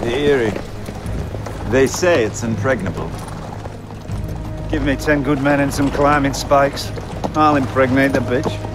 The Erie. They say it's impregnable. Give me ten good men and some climbing spikes. I'll impregnate the bitch.